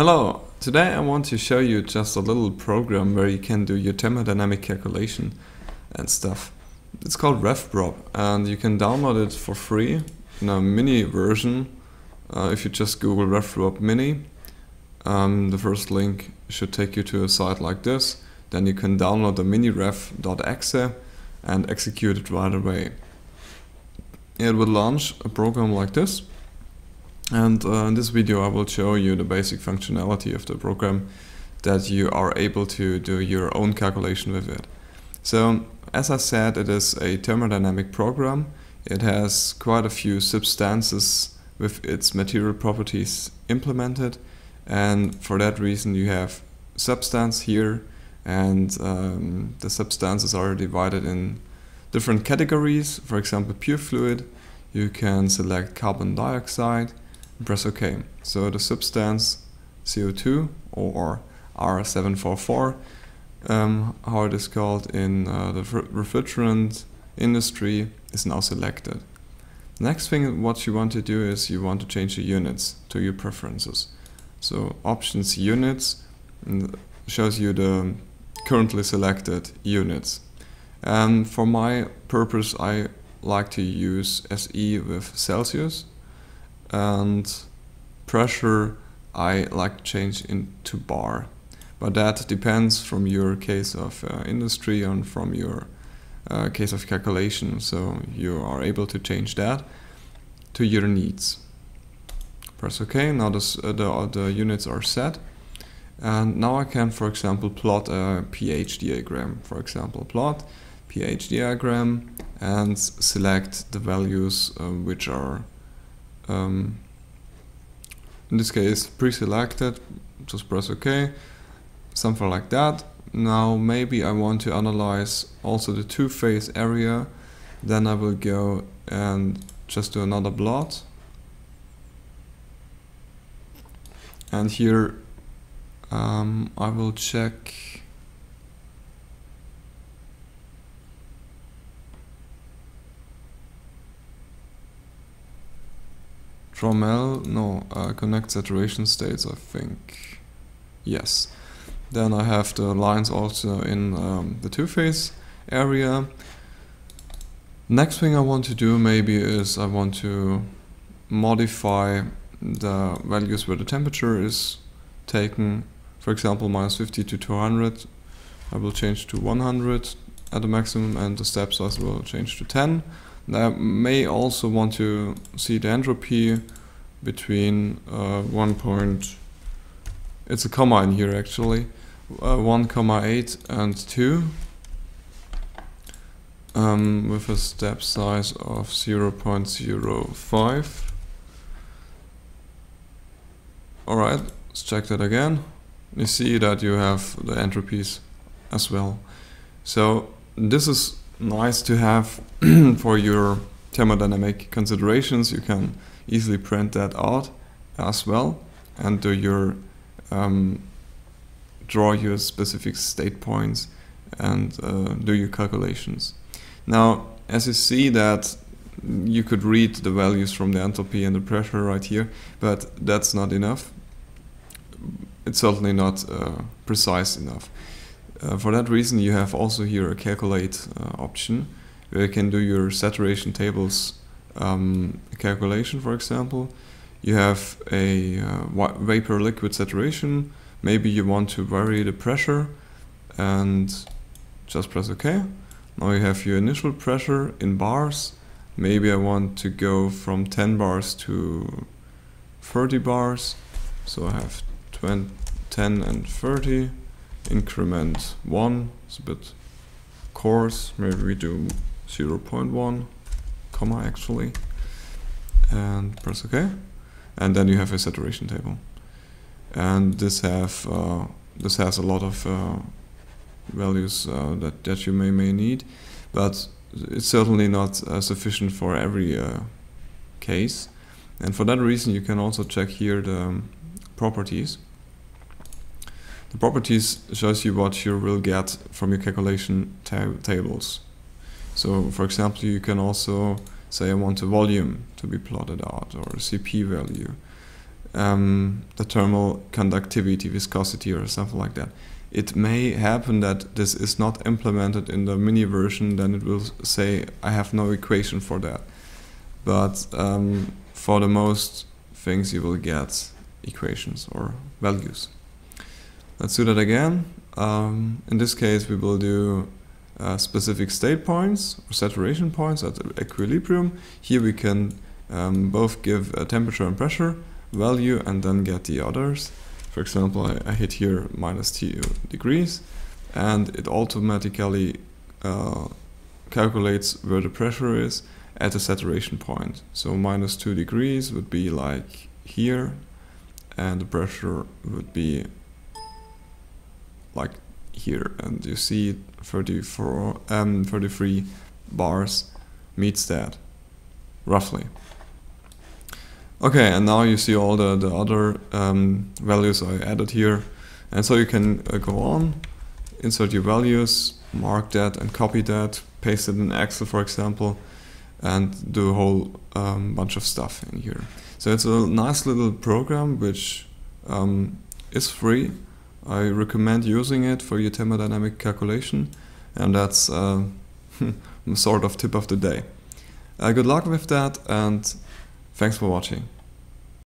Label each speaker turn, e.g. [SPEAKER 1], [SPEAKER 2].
[SPEAKER 1] Hello, today I want to show you just a little program where you can do your thermodynamic calculation and stuff. It's called RefProp and you can download it for free in a mini version uh, if you just google RefProp mini. Um, the first link should take you to a site like this. Then you can download the miniref.exe and execute it right away. It will launch a program like this and uh, in this video I will show you the basic functionality of the program that you are able to do your own calculation with it. So as I said it is a thermodynamic program. It has quite a few substances with its material properties implemented and for that reason you have substance here and um, the substances are divided in different categories. For example pure fluid you can select carbon dioxide press OK. So the substance CO2 or R744, um, how it is called in uh, the refrigerant industry, is now selected. Next thing what you want to do is you want to change the units to your preferences. So options units shows you the currently selected units. And for my purpose I like to use SI with Celsius and pressure I like change into bar. But that depends from your case of uh, industry and from your uh, case of calculation. So you are able to change that to your needs. Press OK. Now this, uh, the, the units are set. And now I can, for example, plot a pH diagram. For example, plot pH diagram and select the values uh, which are um, in this case pre-selected just press ok something like that. Now maybe I want to analyze also the two-phase area. Then I will go and just do another blot. And here um, I will check Dromel, no, uh, connect saturation states, I think. Yes. Then I have the lines also in um, the two-phase area. Next thing I want to do maybe is I want to modify the values where the temperature is taken. For example, minus 50 to 200. I will change to 100 at the maximum and the step size will change to 10. I may also want to see the entropy between uh, 1 point, it's a comma in here actually, uh, 1 comma 8 and 2 um, with a step size of 0 0.05. Alright, let's check that again. You see that you have the entropies as well. So this is nice to have for your thermodynamic considerations. You can easily print that out as well and do your um, draw your specific state points and uh, do your calculations. Now, as you see that you could read the values from the enthalpy and the pressure right here, but that's not enough. It's certainly not uh, precise enough. Uh, for that reason, you have also here a calculate uh, option where you can do your saturation tables um, calculation, for example. You have a uh, vapor liquid saturation. Maybe you want to vary the pressure and just press OK. Now you have your initial pressure in bars. Maybe I want to go from 10 bars to 30 bars. So I have 20, 10 and 30 increment 1, it's a bit coarse, maybe we do 0 0.1, comma actually, and press OK. And then you have a saturation table. And this have uh, this has a lot of uh, values uh, that, that you may, may need, but it's certainly not uh, sufficient for every uh, case. And for that reason, you can also check here the um, properties. The properties shows you what you will get from your calculation ta tables. So for example, you can also say I want a volume to be plotted out or a CP value. um, the thermal conductivity, viscosity, or something like that. It may happen that this is not implemented in the mini version, then it will say I have no equation for that. But um, for the most things, you will get equations or values. Let's do that again. Um, in this case, we will do uh, specific state points or saturation points at equilibrium. Here we can um, both give a temperature and pressure value and then get the others. For example, I, I hit here minus 2 degrees and it automatically uh, calculates where the pressure is at the saturation point. So minus 2 degrees would be like here and the pressure would be like here and you see 34 um 33 bars meets that roughly. Okay and now you see all the the other um, values I added here. And so you can uh, go on insert your values mark that and copy that paste it in Excel for example and do a whole um, bunch of stuff in here. So it's a nice little program which um, is free I recommend using it for your thermodynamic calculation, and that's uh, sort of tip of the day. Uh, good luck with that, and thanks for watching.